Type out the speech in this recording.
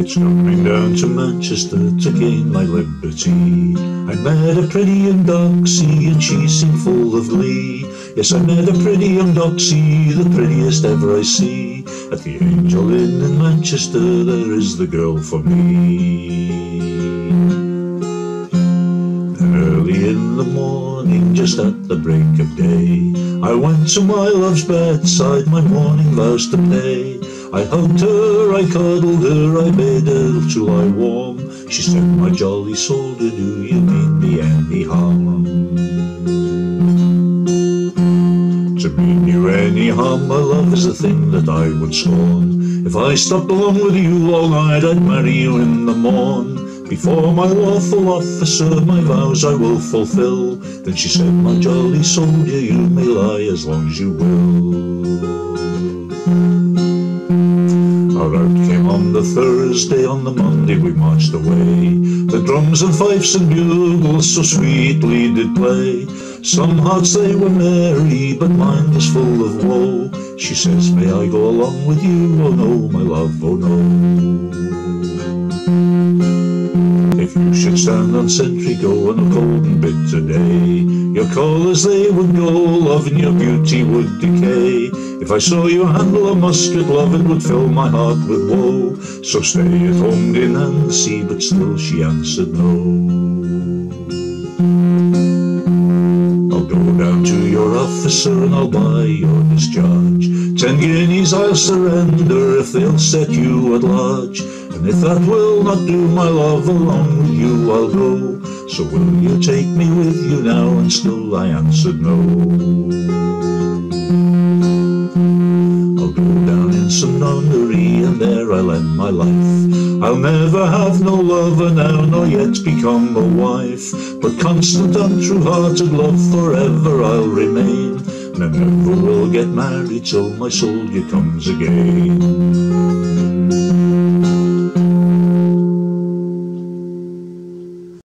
It's coming down to Manchester to gain my liberty. I met a pretty young doxy and she seemed full of glee. Yes, I met a pretty young doxy, the prettiest ever I see. At the Angel Inn in Manchester, there is the girl for me. Just at the break of day, I went to my love's bedside, my morning vows to pay. I hugged her, I cuddled her, I made her to lie warm. She said, My jolly soldier, do you mean me any harm? To mean you any harm, my love, is a thing that I would scorn. If I stopped along with you all night, I'd marry you in the morn. Before my lawful officer, my vows I will fulfill. Then she said, My jolly soldier, you may lie as long as you will. Our out came on the Thursday, on the Monday we marched away. The drums and fifes and bugles so sweetly did play. Some hearts they were merry, but mine was full of woe. She says, May I go along with you? Oh no, my love, oh no. Should stand on sentry, go on a cold and bitter day. Your colours they would go, love, and your beauty would decay. If I saw you handle a musket, love, it would fill my heart with woe. So stay at home, dear Nancy, but still she answered no. I'll go down to your officer and I'll buy your discharge. Ten guineas I'll surrender if they'll set you at large. And if that will not do, my love, along with you I'll go. So will you take me with you now? And still I answered no. I'll go down in some nunnery and there I'll end my life. I'll never have no lover now, nor yet become a wife. But constant and true-hearted love forever I'll remain. Never will get married till my soldier comes again.